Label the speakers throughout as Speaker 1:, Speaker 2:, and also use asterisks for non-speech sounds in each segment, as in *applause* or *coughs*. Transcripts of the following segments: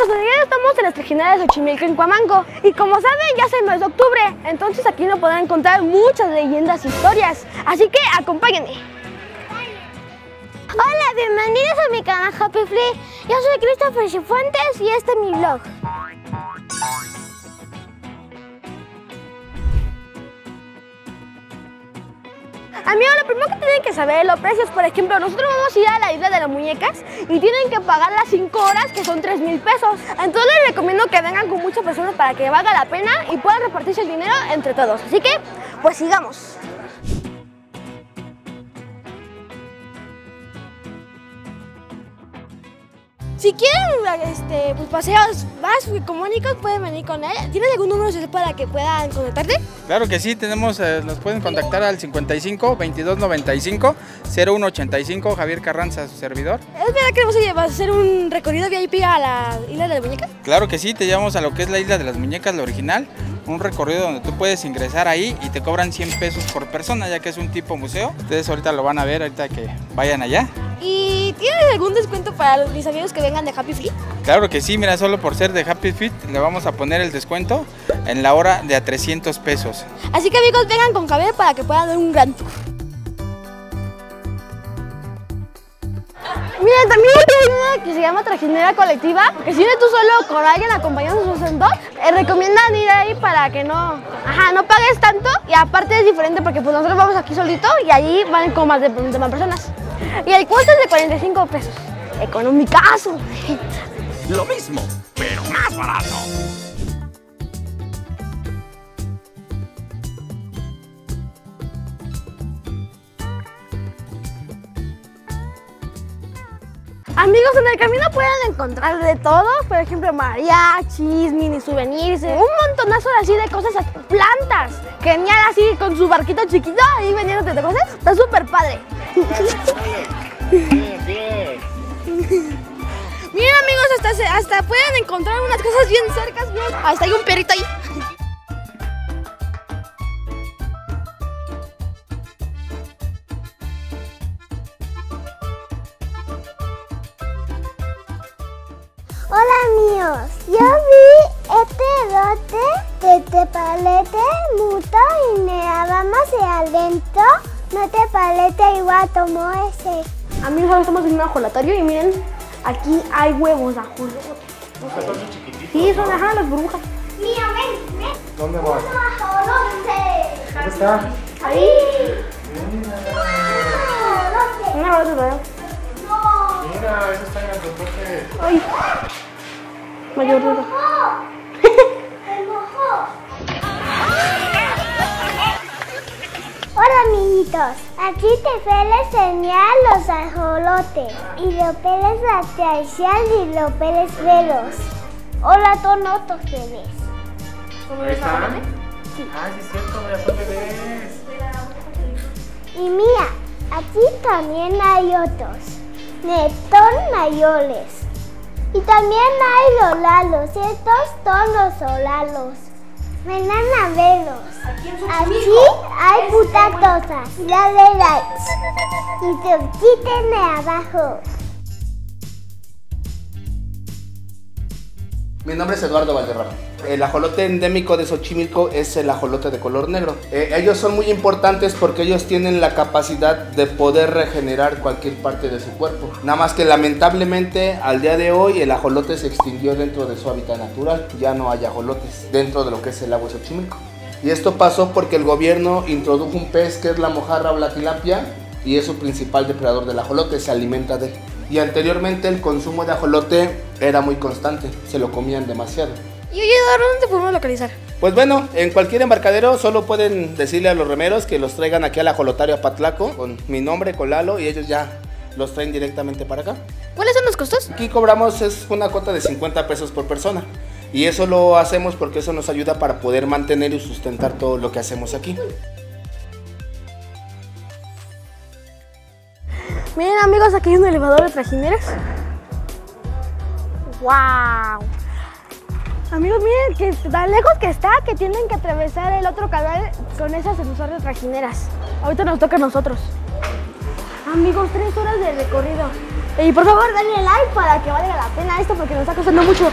Speaker 1: amigos, hoy estamos en las trajineras de Xochimilco en Cuamanco y como saben ya es el mes de octubre, entonces aquí nos podrán encontrar muchas leyendas e historias, así que acompáñenme. Hola, bienvenidos a mi canal Happy Free. Yo soy Christopher Cifuentes y este es mi vlog. Amigos, lo primero que tienen que saber los precios. Por ejemplo, nosotros vamos a ir a la isla de las muñecas y tienen que pagar las 5 horas, que son 3 mil pesos. Entonces les recomiendo que vengan con muchas personas para que valga la pena y puedan repartirse el dinero entre todos. Así que, pues sigamos. Si quieren este, pues, paseos más económicos, pueden venir con él. ¿Tienes algún número social para que puedan conectarte?
Speaker 2: Claro que sí, tenemos, eh, nos pueden contactar al 55 22 95 01 85, Javier Carranza, su servidor.
Speaker 1: ¿Es verdad que vamos a llevar a hacer un recorrido VIP a la isla de las muñecas?
Speaker 2: Claro que sí, te llevamos a lo que es la isla de las muñecas, la original, un recorrido donde tú puedes ingresar ahí y te cobran 100 pesos por persona, ya que es un tipo museo. Ustedes ahorita lo van a ver, ahorita que vayan allá.
Speaker 1: ¿Y tienes algún descuento para los, mis amigos que vengan de Happy Free?
Speaker 2: Claro que sí, mira, solo por ser de Happy Fit le vamos a poner el descuento en la hora de a 300 pesos.
Speaker 1: Así que amigos, vengan con Javier para que puedan dar un gran tour. Miren, también hay una que se llama trajinera colectiva, que si vienes tú solo con alguien acompañando sus dos, eh, recomiendan ir ahí para que no, ajá, no pagues tanto y aparte es diferente porque pues nosotros vamos aquí solito y allí van con más de, de más personas. Y el costo es de 45 pesos. Económicazo.
Speaker 3: Lo mismo, pero más barato.
Speaker 1: Amigos, en el camino pueden encontrar de todo, por ejemplo, mariachis, mini souvenirs, un montonazo así de cosas, plantas. Genial así con su barquito chiquito ahí vendiéndote de cosas. Está súper padre. Miren amigos, hasta, se- hasta pueden encontrar unas cosas bien cercas, bien. Hasta hay un perrito ahí.
Speaker 4: Hola amigos, yo vi este lote de tepalete mucho y me vamos al dentro. No te palete igual tomó ese.
Speaker 1: Amigos, ahora estamos en un ajolatorio y miren, aquí hay huevos de ajolote. Sí, son ajá, las burbujas.
Speaker 4: Mira, ven, ven.
Speaker 2: ¿Dónde vas?
Speaker 4: Un ajolote.
Speaker 2: ¿Dónde está?
Speaker 1: Ahí.
Speaker 4: Ajolote.
Speaker 1: Una bolsa de
Speaker 4: No.
Speaker 2: Mira, eso está en el bote.
Speaker 1: Ay. Mayor duda.
Speaker 4: mojó. Me mojó. Hola amiguitos, aquí te fue enseñar los ajolotes y los peles laterales y los peles velos. Hola tonotos bebés.
Speaker 2: ¿Ahí están? Ah, sí es cierto, ya son bebés.
Speaker 4: Y mira, aquí también hay otros, netón mayores. Y también hay los lalos, estos son los solalos. Vengan a verlos. Aquí hay putatosas, dale likes. Y se quiten de abajo.
Speaker 5: Mi nombre es Eduardo Valderrama. El ajolote endémico de Xochimilco es el ajolote de color negro. Eh, ellos son muy importantes porque ellos tienen la capacidad de poder regenerar cualquier parte de su cuerpo. Nada más que lamentablemente al día de hoy el ajolote se extinguió dentro de su hábitat natural. Ya no hay ajolotes dentro de lo que es el lago de Xochimilco. Y esto pasó porque el gobierno introdujo un pez que es la mojarra o la tilapia y es su principal depredador del ajolote, se alimenta de él. Y anteriormente el consumo de ajolote era muy constante, se lo comían demasiado.
Speaker 1: Y oye, ¿dónde podemos localizar?
Speaker 5: Pues bueno, en cualquier embarcadero solo pueden decirle a los remeros que los traigan aquí al ajolotario a Patlaco con mi nombre, con Lalo, y ellos ya los traen directamente para acá.
Speaker 1: ¿Cuáles son los costos?
Speaker 5: Aquí cobramos es una cuota de 50 pesos por persona. Y eso lo hacemos porque eso nos ayuda para poder mantener y sustentar todo lo que hacemos aquí.
Speaker 1: Miren amigos, aquí hay un elevador de trajineras. ¡Wow! Amigos, miren que tan lejos que está que tienen que atravesar el otro canal con ese ascensor de trajineras. Ahorita nos toca a nosotros. Amigos, tres horas de recorrido. Y por favor denle like para que valga la pena esto porque nos está costando mucho.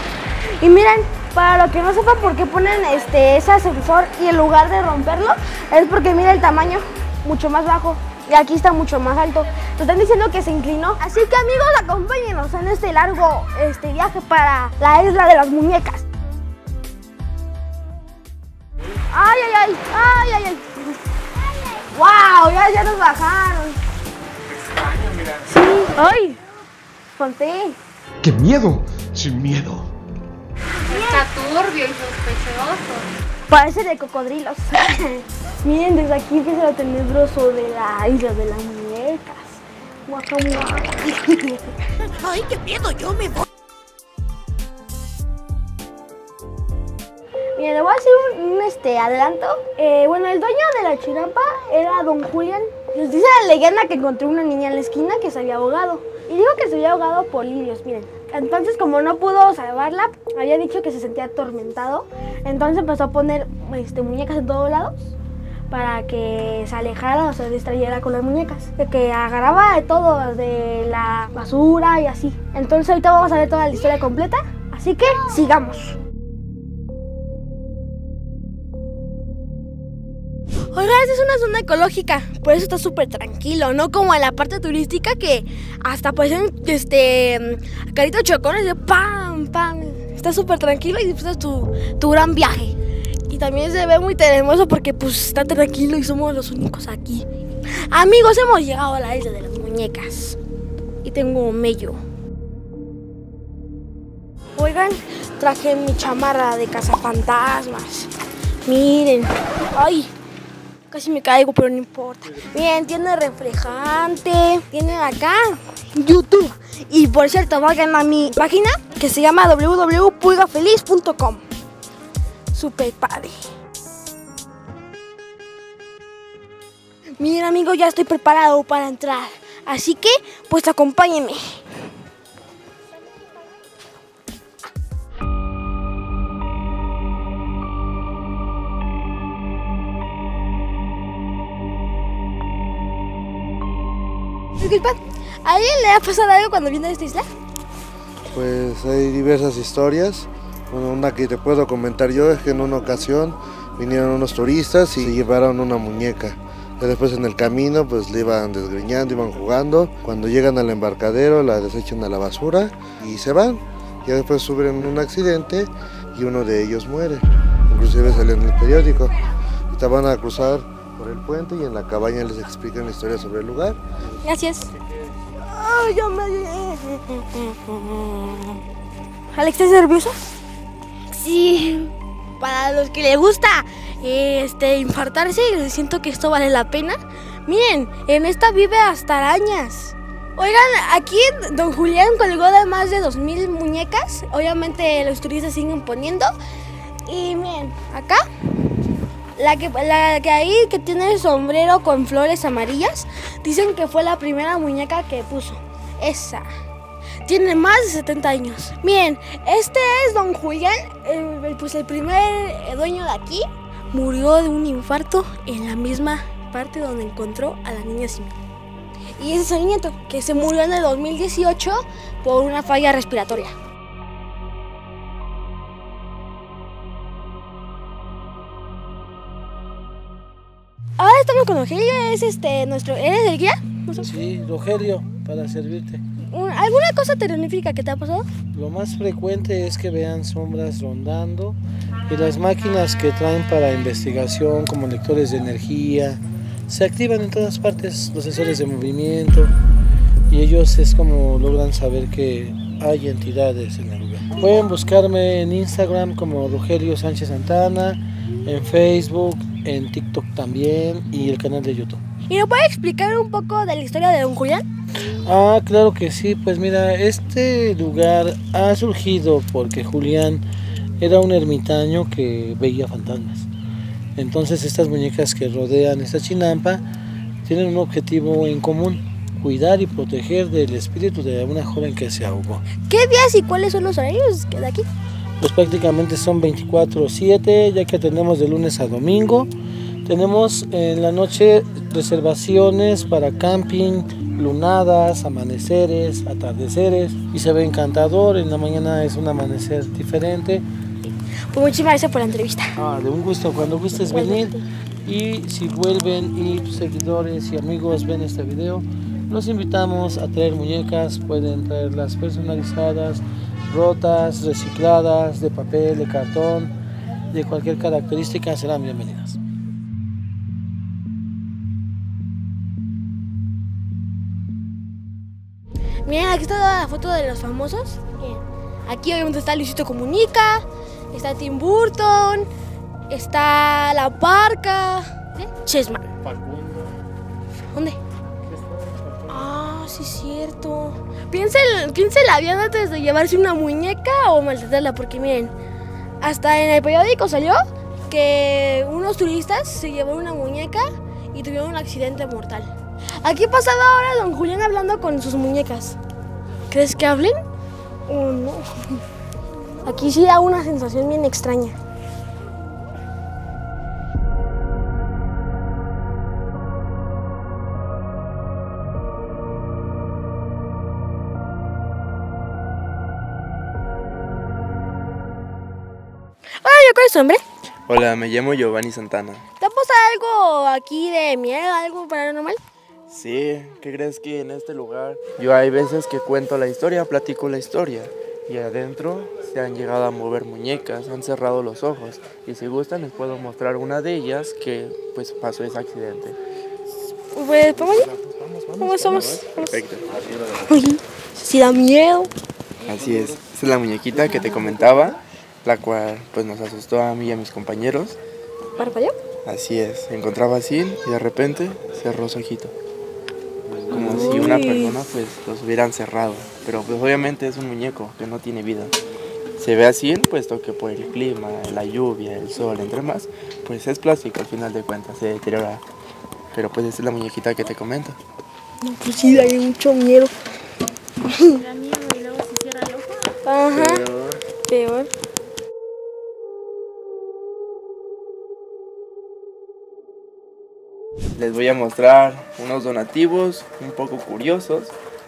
Speaker 1: Y miren, para los que no sepan por qué ponen este, ese ascensor y en lugar de romperlo, es porque mira el tamaño mucho más bajo. Y aquí está mucho más alto. Te están diciendo que se inclinó. Así que amigos, acompáñenos en este largo este, viaje para la isla de las muñecas. Ay, ay, ay, ay, ay, ay. Wow, ya, ya nos bajaron. Sí, ay, ponte.
Speaker 3: ¡Qué miedo! Sin miedo.
Speaker 6: Está turbio y sospechoso.
Speaker 1: Parece de cocodrilos. *coughs* Miren, desde aquí empieza lo tenebroso de la isla de las muñecas. Guaca, guaca.
Speaker 6: ¡Ay, qué miedo! Yo me voy.
Speaker 1: Mira, le voy a hacer un, un, este, adelanto. Eh, bueno, el dueño de la chinampa era don Julián. Nos dice la leyenda que encontró una niña en la esquina que se había ahogado. Y dijo que se había ahogado por lirios, miren. Entonces, como no pudo salvarla, había dicho que se sentía atormentado. Entonces empezó a poner este, muñecas en todos lados para que se alejara o se distrayera con las muñecas. Que agarraba de todo, de la basura y así. Entonces ahorita vamos a ver toda la historia completa. Así que sigamos. Es una zona ecológica, por eso está súper tranquilo, no como en la parte turística que hasta parecen este caritos chocones de pam, pam. Está súper tranquilo y disfrutas tu, tu gran viaje. Y también se ve muy tenebroso porque pues está tranquilo y somos los únicos aquí. Amigos, hemos llegado a la isla de las muñecas. Y tengo mello. Oigan, traje mi chamarra de cazafantasmas. Miren. Ay, casi me caigo, pero no importa. Miren, tiene reflejante. Tiene acá YouTube. Y por cierto, vayan a mi página que se llama www.pulgafeliz.com. Super padre. Miren amigos, ya estoy preparado para entrar. Así que, pues acompáñenme. Disculpa, ¿a alguien le ha pasado algo cuando viene a esta isla?
Speaker 7: Pues hay diversas historias. Una que te puedo comentar yo es que en una ocasión vinieron unos turistas y se llevaron una muñeca. Y después en el camino pues le iban desgreñando, iban jugando. Cuando llegan al embarcadero la desechan a la basura y se van. Y después sufren un accidente y uno de ellos muere. Inclusive salió en el periódico. Estaban a cruzar el puente y en la cabaña les explican la historia sobre el lugar.
Speaker 1: Gracias. Ay, ya me... Alex, ¿estás nervioso? Sí. Para los que les gusta este, infartarse, siento que esto vale la pena. Miren, en esta vive hasta arañas. Oigan, aquí don Julián colgó de más de 2.000 muñecas. Obviamente los turistas siguen poniendo. Y miren, acá, la que, la que ahí que tiene el sombrero con flores amarillas, dicen que fue la primera muñeca que puso. Esa. Tiene más de 70 años. Miren, este es don Julián, pues el primer dueño de aquí. Murió de un infarto en la misma parte donde encontró a la niña Simi. Y ese es el nieto, que se murió en el 2018 por una falla respiratoria. Estamos con Rogelio, es este nuestro. ¿Eres el guía?
Speaker 8: Sí, Rogelio, para servirte.
Speaker 1: ¿Alguna cosa terrorífica que te ha pasado?
Speaker 8: Lo más frecuente es que vean sombras rondando y las máquinas que traen para investigación, como lectores de energía, se activan en todas partes, los sensores de movimiento, y ellos es como logran saber que hay entidades en el lugar. Pueden buscarme en Instagram como Rogelio Sánchez Santana, en Facebook, en TikTok también y el canal de YouTube.
Speaker 1: ¿Y nos puede explicar un poco de la historia de Don Julián?
Speaker 8: Ah, claro que sí, pues mira, este lugar ha surgido porque Julián era un ermitaño que veía fantasmas. Entonces estas muñecas que rodean esta chinampa tienen un objetivo en común, cuidar y proteger del espíritu de una joven que se ahogó.
Speaker 1: ¿Qué días y cuáles son los horarios de aquí?
Speaker 8: Pues prácticamente son 24/7, ya que tenemos de lunes a domingo. Tenemos en la noche reservaciones para camping, lunadas, amaneceres, atardeceres y se ve encantador. En la mañana es un amanecer diferente.
Speaker 1: Pues muchísimas gracias por la entrevista.
Speaker 8: Ah, de un gusto, cuando gustes venir y si vuelven y tus seguidores y amigos ven este video, los invitamos a traer muñecas, pueden traerlas personalizadas, rotas, recicladas, de papel, de cartón, de cualquier característica, serán bienvenidas.
Speaker 1: Miren, aquí está la foto de los famosos. Aquí obviamente está Luisito Comunica, está Tim Burton, está La Parca, ¿eh? Chessman. ¿Dónde? Sí es cierto. Piensen la vida antes de llevarse una muñeca o maltratarla, porque miren, hasta en el periódico salió que unos turistas se llevaron una muñeca y tuvieron un accidente mortal. Aquí pasaba ahora don Julián hablando con sus muñecas. ¿Crees que hablen? ¿O no? Aquí sí da una sensación bien extraña. Es tu nombre?
Speaker 9: Hola, me llamo Giovanni Santana.
Speaker 1: ¿Te ha pasado algo aquí de miedo, algo paranormal?
Speaker 9: Sí, ¿qué crees que en este lugar? Yo hay veces que cuento la historia, platico la historia y adentro se han llegado a mover muñecas, han cerrado los ojos y si gustan les puedo mostrar una de ellas que pues pasó ese accidente.
Speaker 1: Pues, ¿vamos allá? Vamos, vamos.
Speaker 9: Perfecto.
Speaker 1: Uy, sí da miedo.
Speaker 9: Así es. Esta es la muñequita que te comentaba, la cual pues nos asustó a mí y a mis compañeros.
Speaker 1: ¿Parpadeó?
Speaker 9: Así es. Se encontraba así y de repente cerró su ojito. Como si una persona pues los hubieran cerrado. Pero pues obviamente es un muñeco que no tiene vida. Se ve así puesto que por el clima, la lluvia, el sol, entre más, pues es plástico al final de cuentas, se deteriora. Pero pues esta es la muñequita que te comento.
Speaker 1: No, pues sí, da mucho miedo.
Speaker 6: Da miedo y luego se cierra el ojo.
Speaker 1: Ajá, peor.
Speaker 9: Les voy a mostrar unos donativos un poco curiosos,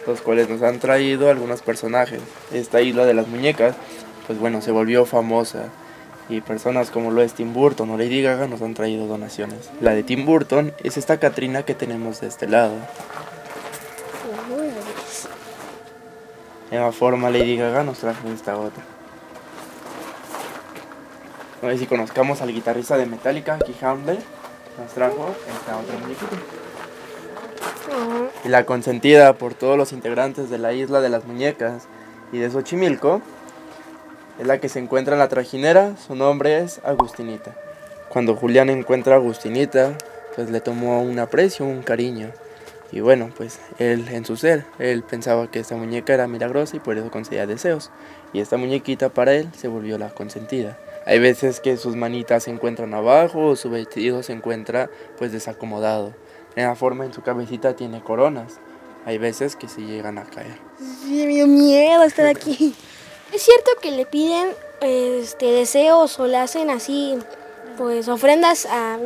Speaker 9: los cuales nos han traído algunos personajes. Esta isla de las muñecas, pues bueno, se volvió famosa y personas como lo es Tim Burton o Lady Gaga nos han traído donaciones. La de Tim Burton es esta Catrina que tenemos de este lado. En la forma Lady Gaga nos trajo esta otra. No sé si conozcamos al guitarrista de Metallica, Keith Hamler, nos trajo esta otra muñequita. Y la consentida por todos los integrantes de la isla de las muñecas y de Xochimilco es la que se encuentra en la trajinera, su nombre es Agustinita. Cuando Julián encuentra a Agustinita, pues le tomó un aprecio, un cariño. Y bueno, pues él en su ser, él pensaba que esta muñeca era milagrosa y por eso concedía deseos. Y esta muñequita para él se volvió la consentida. Hay veces que sus manitas se encuentran abajo o su vestido se encuentra pues desacomodado. En la forma en su cabecita tiene coronas. Hay veces que se llegan a caer.
Speaker 1: Sí, me dio miedo estar *laughs* aquí. Es cierto que le piden este, deseos o le hacen así, pues ofrendas a.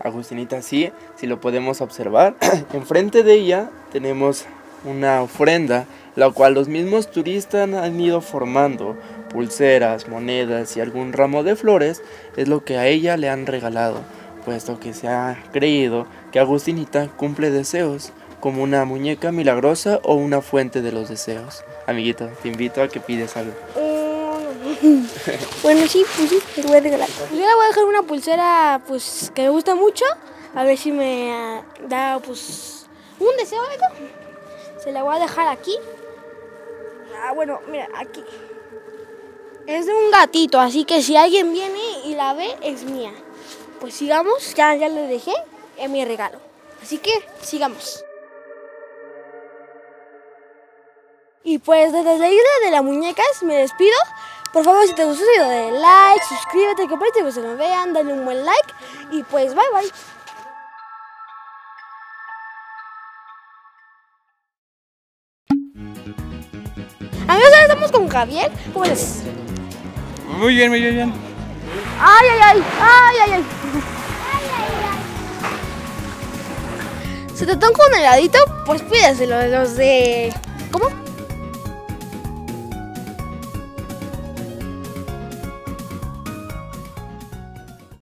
Speaker 9: Agustinita sí, si lo podemos observar. *clears throat* Enfrente de ella tenemos una ofrenda, la cual los mismos turistas han ido formando. Pulseras, monedas y algún ramo de flores es lo que a ella le han regalado, puesto que se ha creído que Agustinita cumple deseos, como una muñeca milagrosa o una fuente de los deseos. Amiguito, te invito a que pides algo.
Speaker 1: Mm, *laughs* bueno, sí, pues sí, te voy a regalar. Pues yo le voy a dejar una pulsera pues que me gusta mucho. A ver si me ah, da pues un deseo algo. Se la voy a dejar aquí. Ah, bueno, mira, aquí. Es de un gatito, así que si alguien viene y la ve, es mía. Pues sigamos, ya, ya le dejé, es mi regalo. Así que sigamos. Y pues desde la isla de las muñecas me despido. Por favor, si te gustó dale like, suscríbete, comparte, que se me vean, dale un buen like. Y pues bye bye. Amigos, ahora estamos con Javier. ¿Cómo?
Speaker 2: Muy bien, muy bien, bien.
Speaker 1: Ay, ay, ay, ay, ay, ay. ¿Se te toca un heladito? Pues pídeselo. Los de